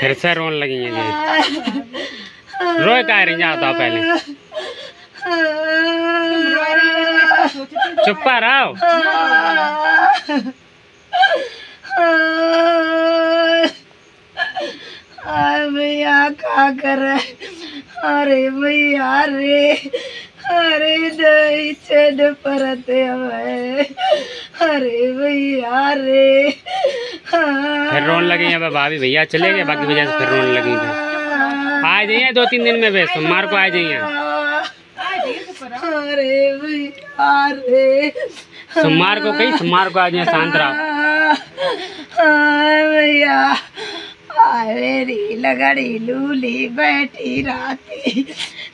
फिर से रोन लगी हैं रोए का रही जाता पहले। चुप रहो भैया, क्या कर अरे भैया रे अरे दही चढ़ परते अरे भैया रे फिर रोन लगे हैं अब भाभी भैया चले गए बाकी वजह से फिर रोन लगी थी आ जाइए दो तीन दिन में बस सोमवार को आ जाइए। अरे भैया सोमवार को कही सोमवार को आ जाइए शांत रहो। हाँ मेरी लगड़ी लूली बैठी राती।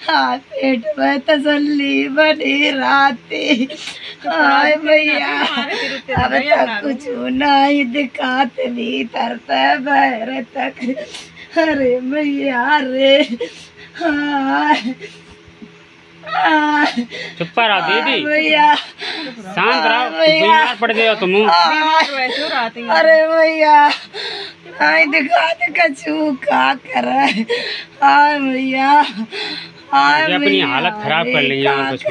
हाँ पेट में तसल्ली बनी राती। हाय भैया अब तक कुछ नहीं दिखाते भीतर बैर तक। अरे भैया रे हाय चुप रहो दीदी। भैया शांत रहो बीमार पड़ गए हो तुम। अरे भैया आई दिखा दे कछु का कर हाँ। भैया हाँ ये अपनी हालत खराब कर ली है? कुछ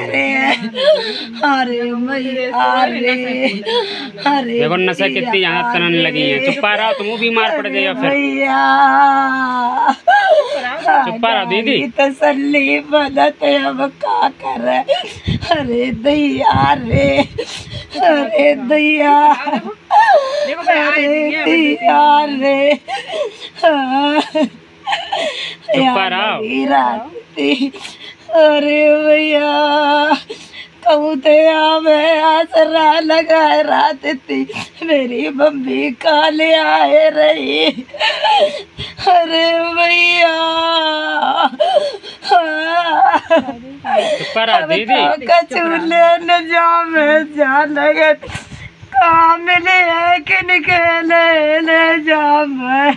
अरे भैया रे अरे देखो नशा कितनी भैया ज़्यादा तरन लगी है। चुप रहो तुम बीमार पड़ गए हो फिर। भैया। चुप रहो दीदी। तसल्ली मदद अब का कर रहा है? अरे दैया रे। अरे दैया। अरे रे राती अरे भैया. कहूँ तो मैं आसरा लगाए रात थी मेरी मम्मी काले आए रही. अरे भैया. दीदी कचूले न जा में जा लगे. मिले है कि निकले ले जा मैं।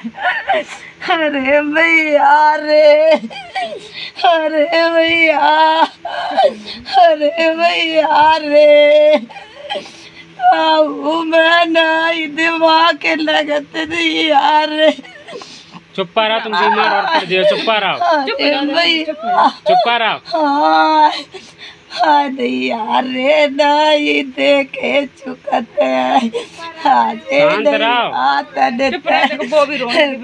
अरे भैया रे अरे भैया अरे भैया रे आऊ मैं नहीं दिमाग लगत दिया रे चुप रहो तुम बीमार और पड़ गए हो चुप रहो अरे भैया। चुप रहो दैया रे नहीं देखे चुकते हाजे रहो।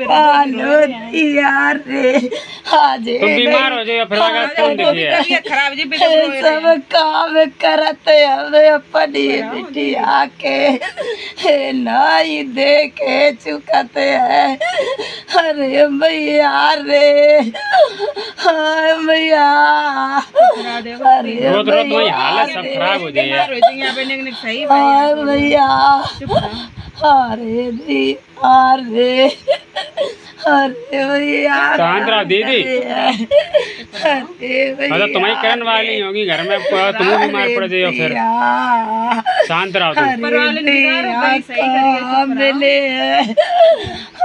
पालो दिया रे। हाजे तुम बीमार हो जाओ फिर लगा तुम देखिए। सब काम करत हमें अपनी बिटिया के नहीं देखे चुकत है। अरे भैया रे। भैया। अरे रोज रोज तुम्हारी हालत सब खराब हो जाए हाय भैया। अरे अरे। भैया शांत दीदी। अरे मतलब तुम्हारी करन वाली होगी घर में तुम बीमार पड़ जाओ फिर। शांत रहो तुम। अरे दिया कहाँ मिले?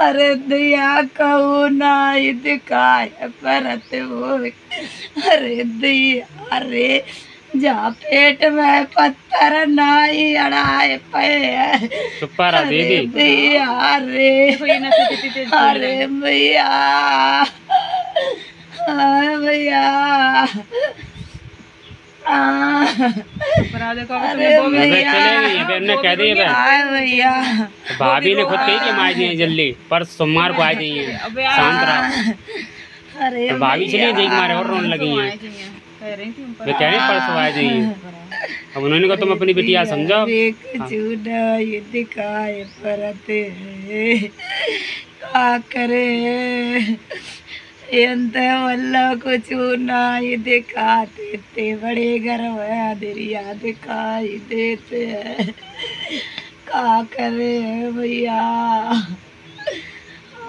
अरे दिया कहू नहीं दिखाए परत वो अरे दिया रे जा पेट में पत्थर नहीं अड़ाए पे चुप रहो अरे दीदी दिया रे अरे भैया अरे भैया। भैया भैया। भाभी ने खुद कही कि हम आ जाइए जल्दी पर सोमवार को आ जाइए शांत रहो। अरे भाभी चली देख मारे और रोने लगी हैं। वे कह रहे हैं परसों आ जाइए अब उन्होंने कहा तुम अपनी बिटिया समझो एक चूड़ा ये दिखाए परते क्या करे ಎಂತ ವಲ್ಲ ಕುಚು ನಾಯಿ दिखाते थे बड़े घर में दरिया दिखाई देते हैं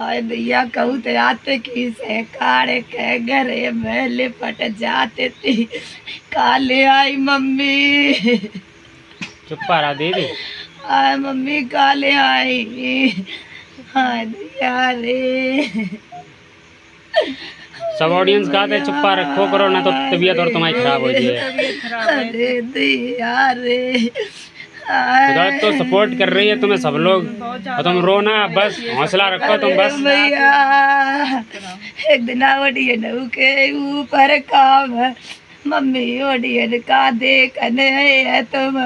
हाय भैया कहूँ तो आते की से काड़े के घरे में लिपट जाते थे। काले आई मम्मी। चुप रहा दीदी। हाय मम्मी काले आई हाय भैया रे। सब ऑडियंस हैं चुप्पा रखो करो ना तो तबीयत और तुम्हारी खराब हो जाए। अरे भैया रे। खुदा तो सपोर्ट कर रही है तुम्हें सब लोग। और तुम रो ना बस हौसला रखो तुम बस। भैया एक दिन के ऊपर काम मम्मी ओडियन का देखने है तुम।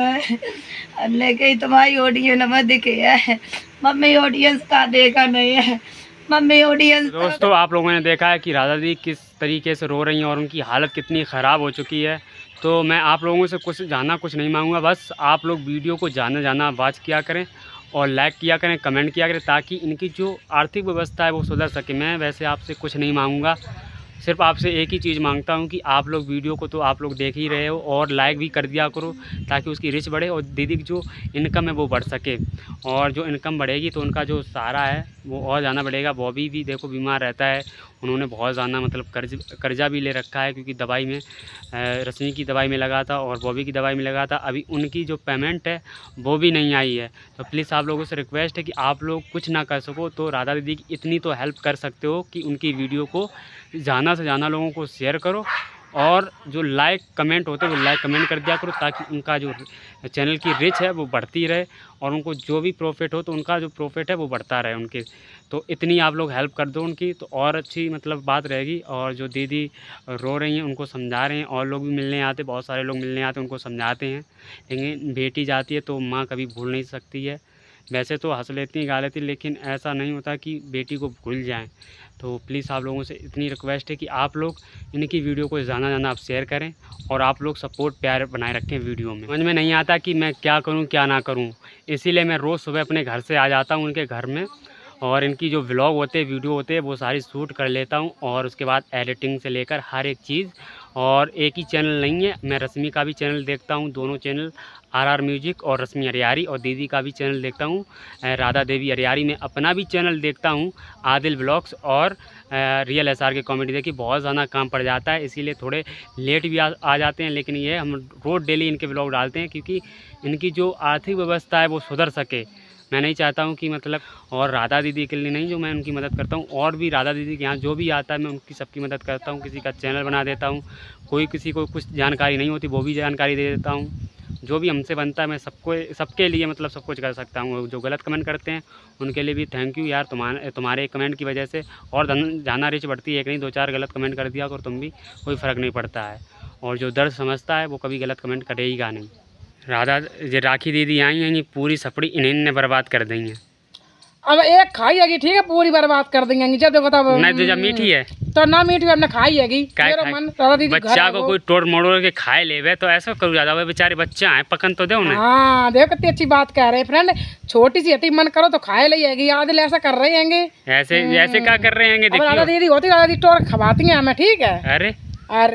हमने कही तुम्हारी ओडियन में दिखे है। मम्मी ऑडियंस का देखा नहीं है। मम्मी ऑडियंस दोस्तों, आप लोगों ने देखा है कि राधा दी किस तरीके से रो रही हैं और उनकी हालत कितनी ख़राब हो चुकी है। तो मैं आप लोगों से कुछ जाना कुछ नहीं मांगूँगा। बस आप लोग वीडियो को जाना जाना वॉच किया करें और लाइक किया करें कमेंट किया करें, ताकि इनकी जो आर्थिक व्यवस्था है वो सुधर सके। मैं वैसे आपसे कुछ नहीं मांगूँगा। सिर्फ़ आपसे एक ही चीज़ माँगता हूँ कि आप लोग वीडियो को तो आप लोग देख ही रहे हो और लाइक भी कर दिया करो ताकि उसकी रिच बढ़े और दीदी की जो इनकम है वो बढ़ सके। और जो इनकम बढ़ेगी तो उनका जो सहारा है वो और जाना बढ़ेगा। बॉबी भी देखो बीमार रहता है। उन्होंने बहुत ज़्यादा मतलब कर्ज, कर्जा भी ले रखा है क्योंकि दवाई में रश्मि की दवाई में लगा था और बॉबी की दवाई में लगा था। अभी उनकी जो पेमेंट है वो भी नहीं आई है। तो प्लीज़ आप लोगों से रिक्वेस्ट है कि आप लोग कुछ ना कर सको तो राधा दीदी की इतनी तो हेल्प कर सकते हो कि उनकी वीडियो को ज़्यादा से ज़्यादा लोगों को शेयर करो और जो लाइक कमेंट होते हैं, वो लाइक कमेंट कर दिया करो ताकि उनका जो चैनल की रिच है, वो बढ़ती रहे और उनको जो भी प्रॉफिट हो तो उनका जो प्रॉफिट है, वो बढ़ता रहे उनके। तो इतनी आप लोग हेल्प कर दो उनकी तो और अच्छी मतलब बात रहेगी और जो दीदी रो रही हैं, उनको समझा रहे हैं, और लोग भी मिलने आते बहुत सारे लोग मिलने आते उनको समझाते हैं। लेकिन बेटी जाती है तो माँ कभी भूल नहीं सकती है। वैसे तो हंस लेती हैं, गा लेती लेकिन ऐसा नहीं होता कि बेटी को भूल जाएँ। तो प्लीज़ आप लोगों से इतनी रिक्वेस्ट है कि आप लोग इनकी वीडियो को ज़्यादा ज़्यादा आप शेयर करें और आप लोग सपोर्ट प्यार बनाए रखें वीडियो में। समझ में नहीं आता कि मैं क्या करूँ, क्या ना करूँ। इसीलिए मैं रोज़ सुबह अपने घर से आ जाता हूँ उनके घर में और इनकी जो व्लॉग होते हैं वीडियो होते हैं वो सारी शूट कर लेता हूँ और उसके बाद एडिटिंग से लेकर हर एक चीज़ और एक ही चैनल नहीं है मैं रश्मि का भी चैनल देखता हूँ दोनों चैनल आर आर म्यूज़िक और रश्मि अरियारी और दीदी का भी चैनल देखता हूँ राधा देवी अरियारी में अपना भी चैनल देखता हूँ आदिल ब्लॉग्स और real S R K comedy. देखिए बहुत ज़्यादा काम पड़ जाता है इसीलिए थोड़े लेट भी आ, आ जाते हैं लेकिन ये हम रोज़ डेली इनके ब्लॉग डालते हैं क्योंकि इनकी जो आर्थिक व्यवस्था है वो सुधर सके। मैं नहीं चाहता हूँ कि मतलब और राधा दीदी के लिए नहीं, जो मैं उनकी मदद करता हूँ, और भी राधा दीदी के यहाँ जो भी आता है, मैं उनकी सबकी मदद करता हूँ, किसी का चैनल बना देता हूँ, कोई किसी को कुछ जानकारी नहीं होती, वो भी जानकारी दे देता हूँ। जो भी हमसे बनता है, मैं सबको, सबके लिए मतलब सब कुछ कर सकता हूँ। जो गलत कमेंट करते हैं, उनके लिए भी थैंक यू यार, तुम्हारे तुम्हारे कमेंट की वजह से, और जाना रिच बढ़ती है, एक नहीं दो चार गलत कमेंट कर दिया, और तुम भी, कोई फ़र्क नहीं पड़ता है। और जो दर्द समझता है, वो कभी गलत कमेंट करेगा नहीं। राधा जो राखी दीदी आई हैं पूरी सपड़ी इन्हें ने बर्बाद कर दी हैं। अब एक खाई है ठीक है पूरी बर्बाद कर देंगे जब देखो तब नहीं तो जब मीठी है। तो ना मीठी हमने खाई है मन दीदी बच्चा को कोई तोड़ मोड़ के खाए ले तो ऐसा करूँ ज़्यादा बेचारे बच्चा है पकन तो दो ना हाँ देखो कितनी अच्छी बात कह रहे हैं फ्रेंड छोटी सी हटी मन करो तो खाए ले जाएगी आदि ऐसा कर रहे हैं ऐसे ऐसे क्या कर रहे हैं राधा दीदी होती राधा दीदी टोर खवाती है हमें ठीक है? अरे। अरे।